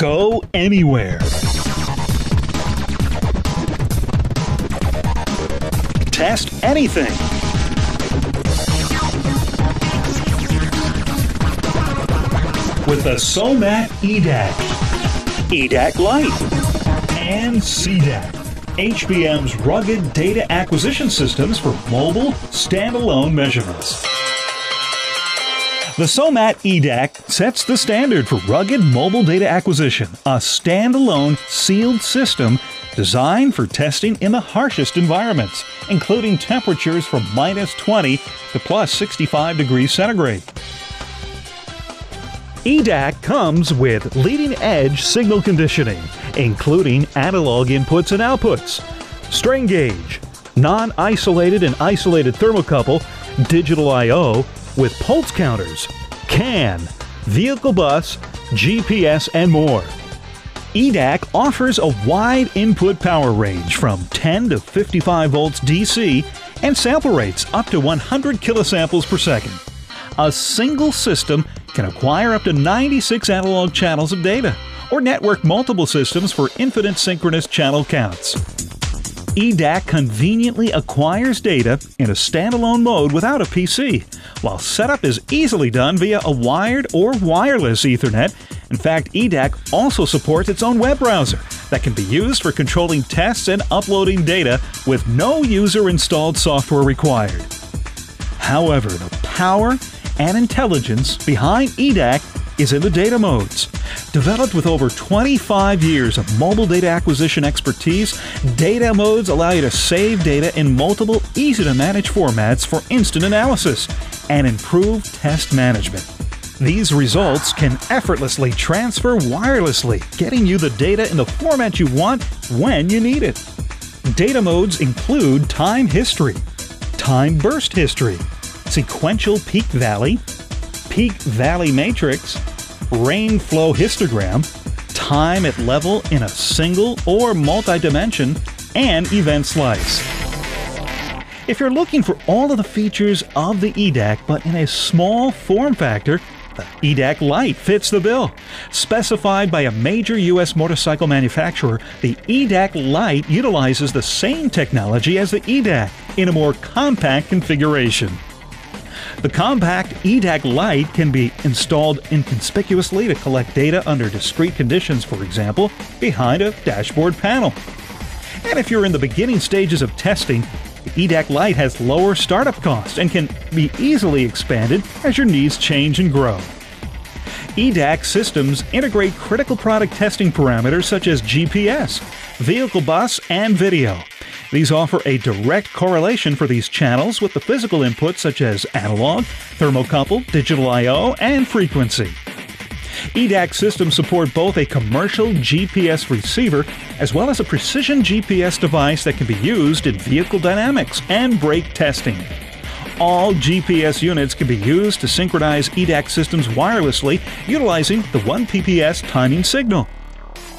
Go anywhere. Test anything. With the SOMAT eDAQ, eDAQ Lite, and CDAC. HBM's rugged data acquisition systems for mobile, standalone measurements. The SOMAT eDAQ sets the standard for rugged mobile data acquisition, a standalone sealed system designed for testing in the harshest environments, including temperatures from minus 20 to plus 65 degrees centigrade. eDAQ comes with leading edge signal conditioning, including analog inputs and outputs, strain gauge, non isolated and isolated thermocouple, digital I.O., with pulse counters, CAN, vehicle bus, GPS, and more. eDAQ offers a wide input power range from 10 to 55 volts DC and sample rates up to 100 kilosamples per second. A single system can acquire up to 96 analog channels of data or network multiple systems for infinite synchronous channel counts. eDAQ conveniently acquires data in a standalone mode without a PC, while setup is easily done via a wired or wireless Ethernet. In fact, eDAQ also supports its own web browser that can be used for controlling tests and uploading data with no user installed software required. However, the power and intelligence behind eDAQ is in the data modes. Developed with over 25 years of mobile data acquisition expertise, data modes allow you to save data in multiple, easy to manage formats for instant analysis and improve test management. These results can effortlessly transfer wirelessly, getting you the data in the format you want when you need it. Data modes include time history, time burst history, sequential peak valley, peak valley matrix, rain flow histogram, time at level in a single or multi dimension, and event slice. If you're looking for all of the features of the eDAQ but in a small form factor, the eDAQ Lite fits the bill. Specified by a major U.S. motorcycle manufacturer, the eDAQ Lite utilizes the same technology as the eDAQ in a more compact configuration. The compact eDAQ Lite can be installed inconspicuously to collect data under discrete conditions, for example, behind a dashboard panel. And if you're in the beginning stages of testing, the eDAQ Lite has lower startup costs and can be easily expanded as your needs change and grow. eDAQ systems integrate critical product testing parameters such as GPS, vehicle bus, and video. These offer a direct correlation for these channels with the physical inputs such as analog, thermocouple, digital I/O, and frequency. eDAQ systems support both a commercial GPS receiver as well as a precision GPS device that can be used in vehicle dynamics and brake testing. All GPS units can be used to synchronize eDAQ systems wirelessly utilizing the 1 PPS timing signal.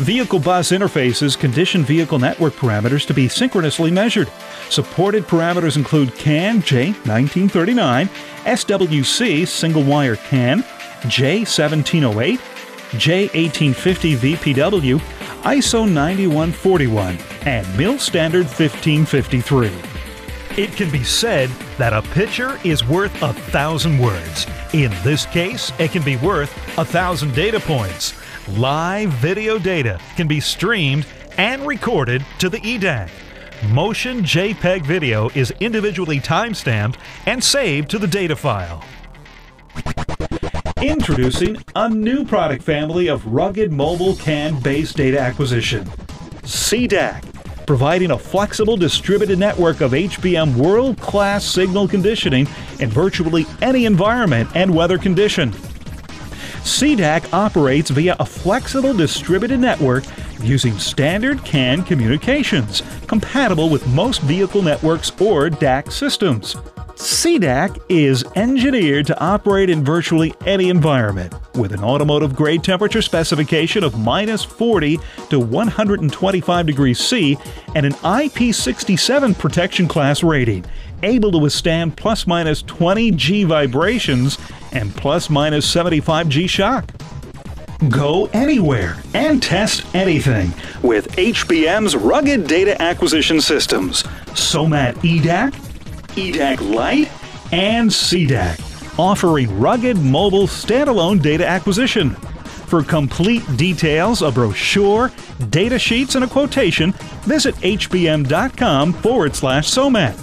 Vehicle bus interfaces condition vehicle network parameters to be synchronously measured. Supported parameters include CAN J1939, SWC single wire CAN, J1708, J1850 VPW, ISO 9141, and MIL Standard 1553. It can be said that a picture is worth a thousand words. In this case, it can be worth a thousand data points. Live video data can be streamed and recorded to the eDAQ. Motion JPEG video is individually timestamped and saved to the data file. Introducing a new product family of rugged mobile CAN based data acquisition CDAC, providing a flexible distributed network of HBM world class signal conditioning in virtually any environment and weather condition. CDAC operates via a flexible distributed network using standard CAN communications, compatible with most vehicle networks or DAQ systems. CDAC is engineered to operate in virtually any environment, with an automotive grade temperature specification of minus 40 to 125 degrees C and an IP67 protection class rating, able to withstand plus minus 20 G vibrations and plus minus 75 G shock. Go anywhere and test anything with HBM's rugged data acquisition systems SOMAT eDAQ, eDAQ Lite, and CDAC, offering rugged mobile standalone data acquisition. For complete details, a brochure, data sheets, and a quotation, visit hbm.com forward slash SOMAT.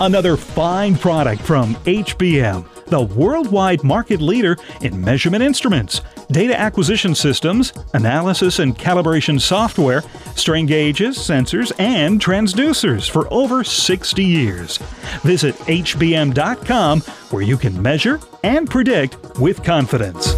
Another fine product from HBM, the worldwide market leader in measurement instruments, data acquisition systems, analysis and calibration software, strain gauges, sensors, and transducers for over 60 years. Visit hbm.com where you can measure and predict with confidence.